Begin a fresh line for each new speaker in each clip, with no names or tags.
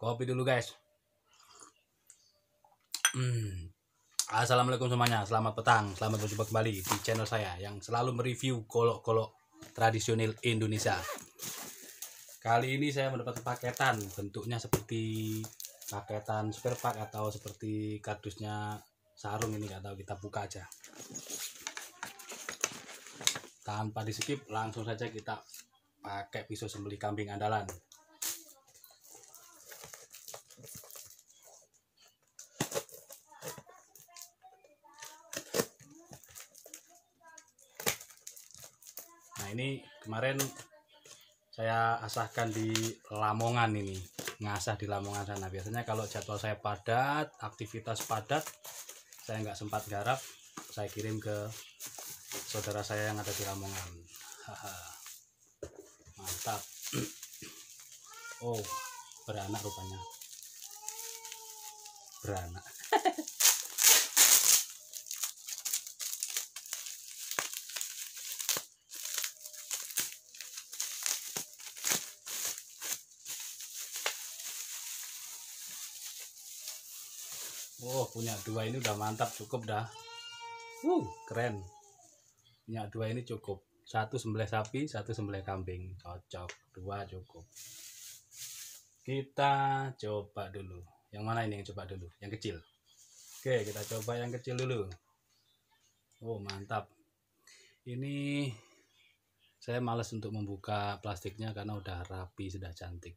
kopi dulu guys. Hmm. Assalamualaikum semuanya. Selamat petang. Selamat berjumpa kembali di channel saya yang selalu mereview golok-golok tradisional Indonesia. Kali ini saya mendapat paketan. Bentuknya seperti paketan spare part atau seperti kardusnya sarung ini atau kita buka aja. Tanpa di skip langsung saja kita pakai pisau sembelih kambing andalan ini kemarin saya asahkan di Lamongan ini. Ngasah di Lamongan sana. Biasanya kalau jadwal saya padat aktivitas padat saya nggak sempat garap saya kirim ke saudara saya yang ada di Lamongan. Mantap. Oh beranak rupanya. Beranak Oh punya dua ini udah mantap cukup dah. Uh keren. Punya dua ini cukup. Satu sembelih sapi, satu sembelih kambing. Cocok. Dua cukup. Kita coba dulu. Yang mana ini yang coba dulu? Yang kecil. Oke kita coba yang kecil dulu. Oh mantap. Ini saya males untuk membuka plastiknya karena udah rapi sudah cantik.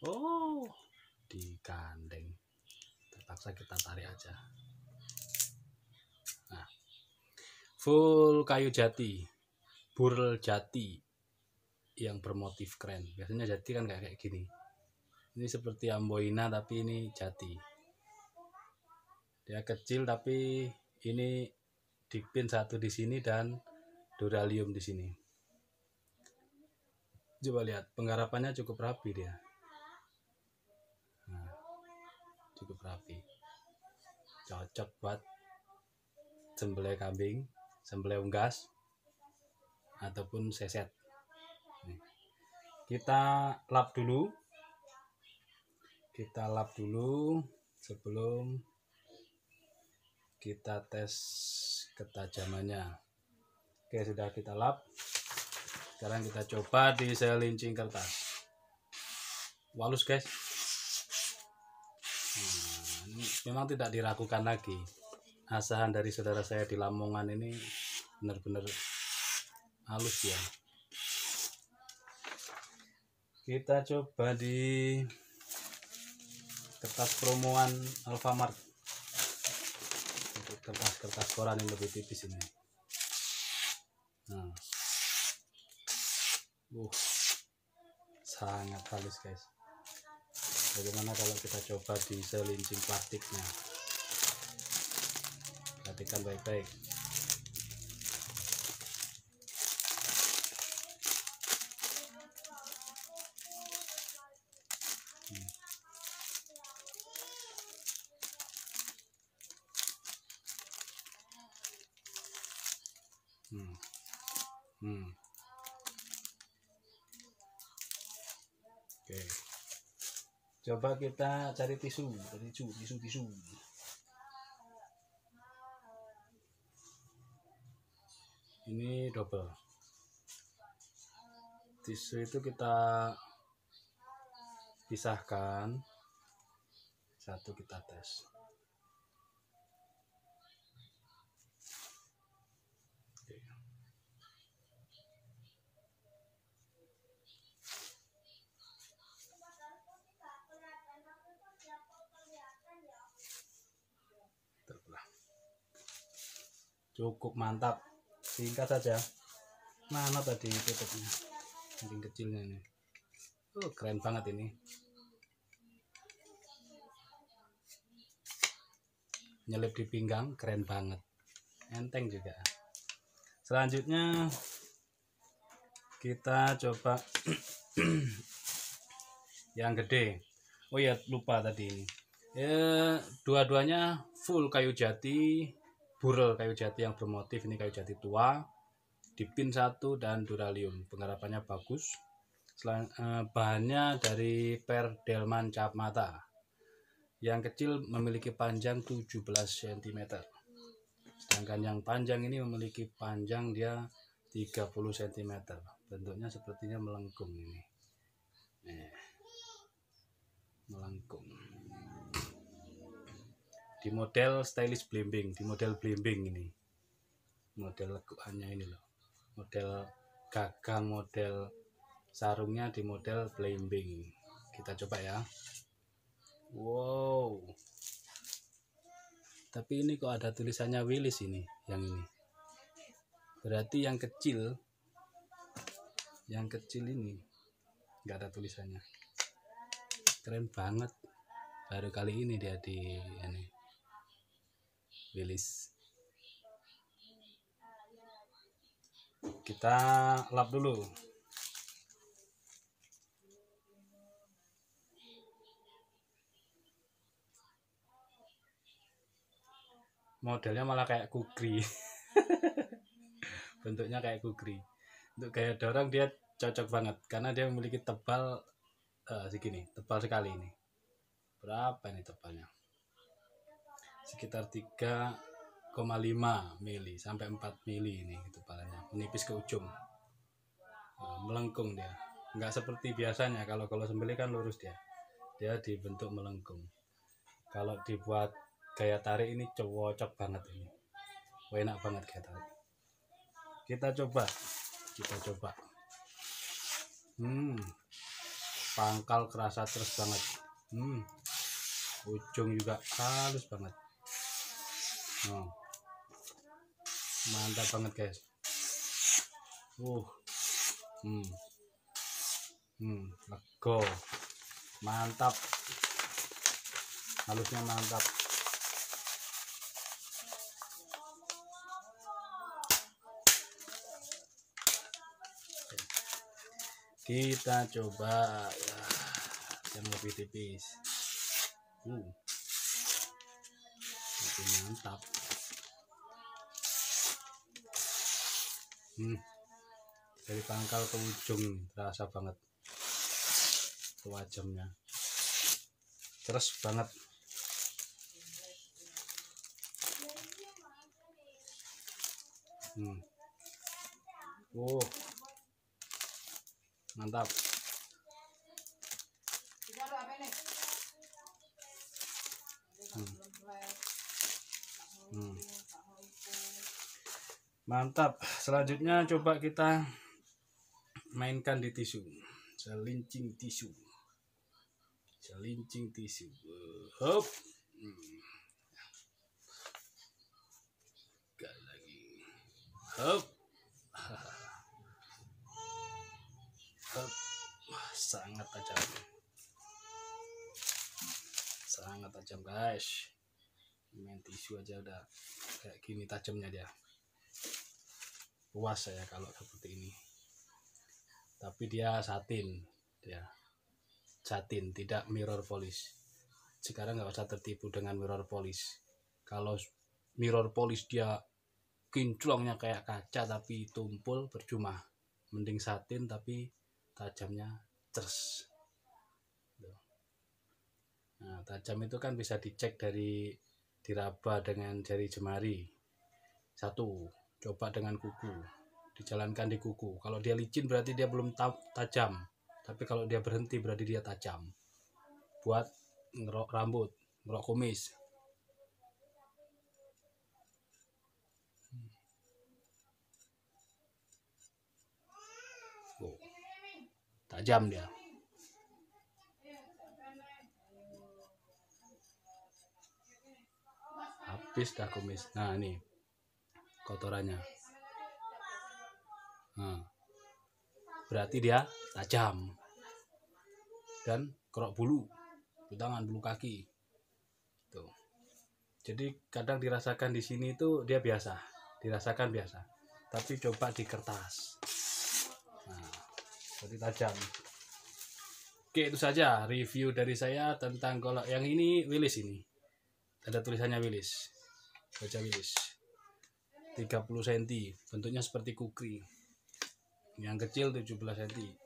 Oh digandeng terpaksa kita tarik aja. Nah full kayu jati burl jati yang bermotif keren. Biasanya jati kan kayak kayak gini. Ini seperti amboina tapi ini jati. Dia kecil tapi ini dipin satu di sini dan duralium di sini. Coba lihat penggarapannya cukup rapi dia nah, cukup rapi cocok buat sembelih kambing sembelih unggas ataupun seset. Kita lap dulu. Kita lap dulu sebelum kita tes ketajamannya. Oke sudah kita lap. Sekarang kita coba di selincing kertas. Walus guys memang tidak diragukan lagi. Asahan dari saudara saya di Lamongan ini benar-benar halus ya. Kita coba di kertas promoan Alfamart. Untuk kertas-kertas koran yang lebih tipis ini. Nah. Uh, sangat halus guys bagaimana kalau kita coba di selincing plastiknya perhatikan baik-baik Hmm. Hmm. Hmm. Coba kita cari tisu, tisu, tisu, tisu. Ini double. Tisu itu kita pisahkan. Satu kita tes. Oke. terbelah cukup mantap. Singkat saja. Mana tadi tutupnya? Yang kecilnya ini. Oh keren banget ini. Nyelip di pinggang keren banget. Enteng juga. Selanjutnya kita coba yang gede. Oh ya lupa tadi. Ini ya dua-duanya full kayu jati burel kayu jati yang bermotif. Ini kayu jati tua dipin satu dan duralium. Penggarapannya bagus. Selan, eh, bahannya dari per delman cap mata. Yang kecil memiliki panjang 17 cm sedangkan yang panjang ini memiliki panjang dia 30 cm bentuknya sepertinya melengkung ini. Nih. melengkung di model stylish blimbing di model blimbing ini. Model lekuannya ini loh. Model gagang model sarungnya di model blimbing. Kita coba ya. Wow. Tapi ini kok ada tulisannya Willis ini yang ini. Berarti yang kecil yang kecil ini nggak ada tulisannya. Keren banget. Baru kali ini dia di ini Willis kita lap dulu. Modelnya malah kayak kukri bentuknya kayak kukri untuk gaya dorong dia cocok banget karena dia memiliki tebal uh, segini tebal sekali ini. Berapa ini tebalnya sekitar 3,5 mili sampai 4 mili ini tebalnya menipis ke ujung. Uh, melengkung dia. Nggak seperti biasanya kalau kalau sembelih kan lurus dia. Dia dibentuk melengkung. Kalau dibuat gaya tarik ini cocok banget ini. Enak banget gaya tarik. Kita coba. Kita coba. Hmm. Pangkal kerasa terus banget. Hmm. Ujung juga halus banget oh. mantap banget guys. Uh. Hmm. Hmm lego mantap. Halusnya mantap. Kita coba ya, yang lebih tipis. Uh lebih mantap. Hmm. Dari pangkal ke ujung terasa banget. Wajahnya terus banget. Hmm. Oh. Mantap mantap. Selanjutnya coba kita mainkan di tisu. Selincing tisu. Selincing tisu. Hop. Hmm. lagi. Hop. Wah, sangat tajam. Sangat tajam guys. Main tisu aja udah kayak gini tajamnya dia puas saya kalau seperti ini. Tapi dia satin dia satin tidak mirror polish sekarang nggak usah tertipu dengan mirror polish kalau mirror polish dia kinclongnya kayak kaca tapi tumpul percuma. Mending satin tapi tajamnya terus nah tajam itu kan bisa dicek dari diraba dengan jari jemari. Satu coba dengan kuku. Dijalankan di kuku. Kalau dia licin berarti dia belum tajam. Tapi kalau dia berhenti berarti dia tajam. Buat ngerok rambut ngerok kumis. Tajam dia. Habis dah kumis. Nah ini kotorannya. Nah, berarti dia tajam dan kerok bulu di tangan bulu kaki tuh jadi kadang dirasakan di sini itu dia biasa dirasakan biasa tapi coba di kertas. Jadi tajam. Oke itu saja review dari saya tentang golok yang ini Willis ini. Ada tulisannya Willis baca Willis 30 cm bentuknya seperti kukri. Yang kecil 17 cm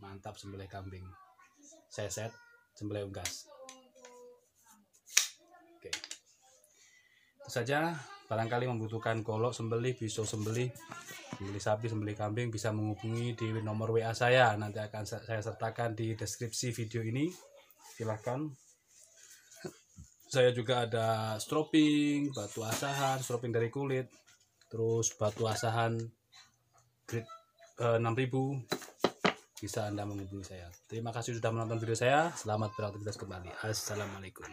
mantap sembelih kambing. Seset sembelih unggas. Oke. Itu saja. Barangkali membutuhkan golok sembelih pisau sembelih sembelih sapi sembelih kambing bisa menghubungi di nomor WA saya. Nanti akan saya sertakan di deskripsi video ini. Silahkan saya juga ada stropping batu asahan stropping dari kulit terus batu asahan grade eh, 6000 bisa anda menghubungi saya. Terima kasih sudah menonton video saya. Selamat beraktivitas kembali. Assalamualaikum